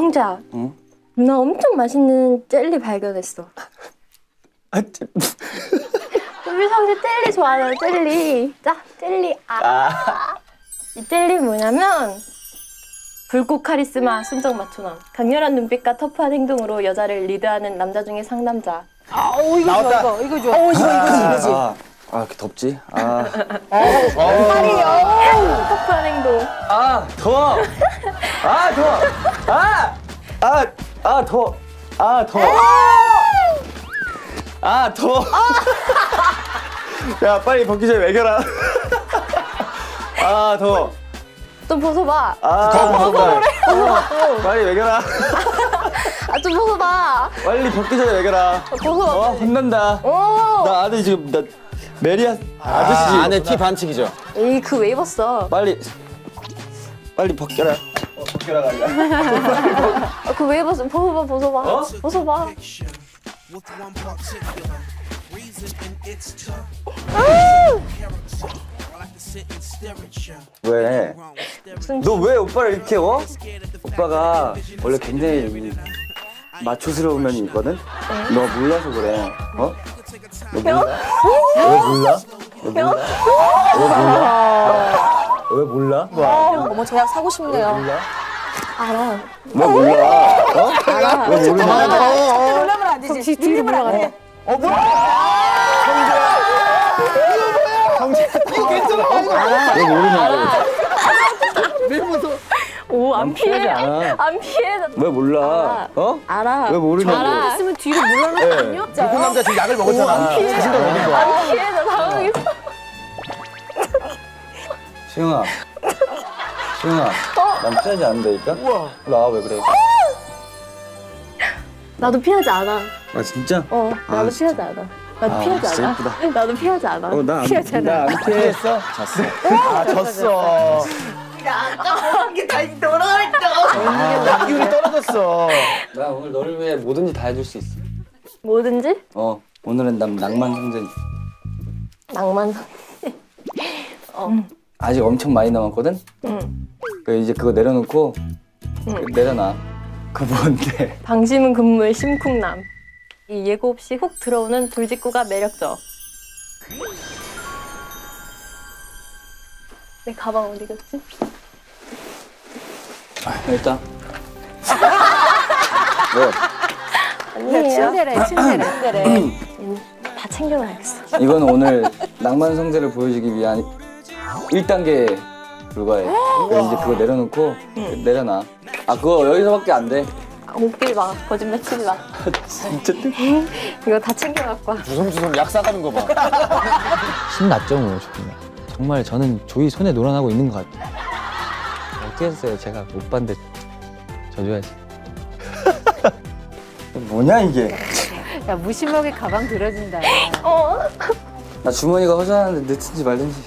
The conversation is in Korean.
형제야. 응? 나 엄청 맛있는 젤리 발견했어. 아, 찌- 우리 형제 젤리 좋아해요, 젤리. 자, 젤리. 아. 이 젤리 뭐냐면 불꽃 카리스마, 순정 마초남, 강렬한 눈빛과 터프한 행동으로 여자를 리드하는 남자 중에 상남자. 어 이거 좋아 이거 이거 좋아. 어 이거 이거지 이거지. 아, 아, 이렇게 덥지? 아, 터 프한 행동. 아, 더워. 아, 더워. 아, 아, 아, 더워. 아, 더워. 아, 더워. 야, 빨리 벗기 전에 매겨라. 아, 더워. 좀 벗어봐. 아, 더워. 벗어. 빨리 매겨라. 아, 좀 벗어봐. 빨리 벗기 전에 매겨라. 벗어. 어, 혼난다. 오. 나 아들 지금 나 메리아 아저씨 안에 티 반칙이죠. 에이, 그 왜 입었어? 빨리 빨리 벗겨라. 어, 벗겨라 아니야. 아, 그왜 입었어? 벗어봐, 벗어봐. 어? 벗어봐. 왜? 너 왜 오빠를 이렇게 어? 오빠가 원래 굉장히 마초스러운 면이 있거든. 너 몰라서 그래. 어? 너 몰라? 왜 몰라? 너 몰라? 왜 몰라? 왜 몰라? 어머 저약 사고 싶네요. 몰라? 알아. 왜 몰라? 어? 왜 모르냐? 놀라면 안 되지. 밀리면 안 돼. 왜 모르냐고. 오, 안 피해. 않아. 안 피해. 왜 몰라? 어? 알아. 왜 모르냐고. 알아. 있으면 뒤로 물러나거든요. 그 남자 지금 약을 먹었잖아. 자신감 먹은 거야. 안 피해. 나 당황했어. 시영아. 시영아. 난 피하지 않는다니까? 우와. 나와, 왜 그래? 나도 피하지 않아. 아, 진짜? 어, 나도 아, 진짜. 피하지 않아. 나도 아, 피하지 않아. 예쁘다. 나도 피하지 않아. 어, 나 안, 피하지 않아. 나안 피했어? 아 졌어. 아, 기운이 떨어졌어. 나 오늘 너를 위해 뭐든지 다 해줄 수 있어. 뭐든지 어, 오늘은 난 낭만 성전. 낭만. 아직 엄청 많이 남았거든? 응. 그 이제 그거 내려놓고 그 내려놔. 그거 뭔데? 방심은 금물 심쿵남. 이 예고 없이 훅 들어오는 돌직구가 매력적. 내 가방 어디 갔지? 일단. 왜? 아니에요. 침대래 침대래. 다 챙겨놔야겠어. 이건 오늘 낭만 성재를 보여주기 위한 1단계에 불과해. 그래서 이제 그거 내려놓고 내려놔. 아 그거 여기서밖에 안 돼. 아, 웃기지 마. 거짓말 치지 마. 진짜 뜨. 이거 다 챙겨갖고 와. 주섬주섬 약 싸가는 거 봐. 신났죠 뭐 정말. 정말 저는 조이 손에 놀아나고 있는 것 같아요. 어떻게 했어요? 제가 오빠인데 져줘야지. 뭐냐 이게? 야 무심하게 가방 들어준다. 어? 나 주머니가 허전한데 넣든지 말든지.